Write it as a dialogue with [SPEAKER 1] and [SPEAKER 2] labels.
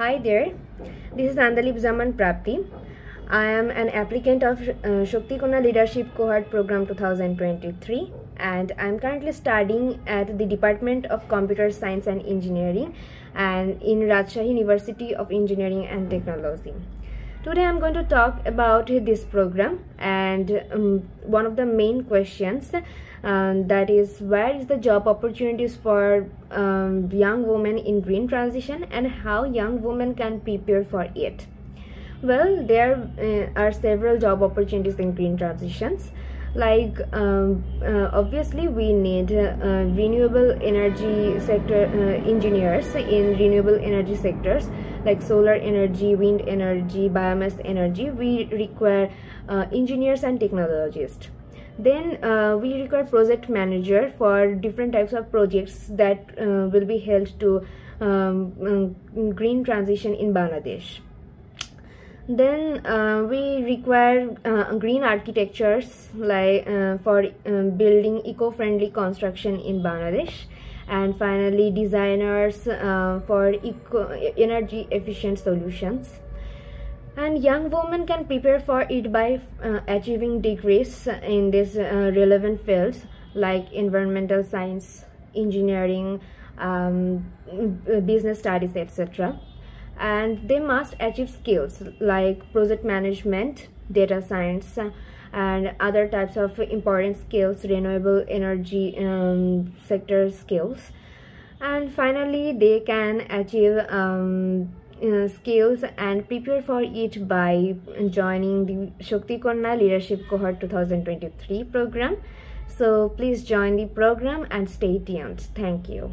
[SPEAKER 1] Hi there, this is Andalib Zaman Prapty. I am an applicant of uh, Shokti Konna Leadership Cohort Program 2023 and I am currently studying at the Department of Computer Science and Engineering and in Rajshahi University of Engineering and Technology. Today I'm going to talk about this program and um, one of the main questions um, that is where is the job opportunities for um, young women in green transition and how young women can prepare for it. Well, there uh, are several job opportunities in green transitions like um, uh, obviously we need uh, renewable energy sector uh, engineers in renewable energy sectors like solar energy wind energy biomass energy we require uh, engineers and technologists. Then uh, we require project manager for different types of projects that uh, will be held to um, um, green transition in bangladesh then uh, we require uh, green architectures like uh, for um, building eco-friendly construction in Bangladesh. And finally designers uh, for eco energy efficient solutions. And young women can prepare for it by uh, achieving degrees in these uh, relevant fields like environmental science engineering um, business studies etc and they must achieve skills like project management data science and other types of important skills renewable energy um, sector skills and finally they can achieve um, skills and prepare for it by joining the Shokti Konna Leadership Cohort 2023 program. So please join the program and stay tuned. Thank you.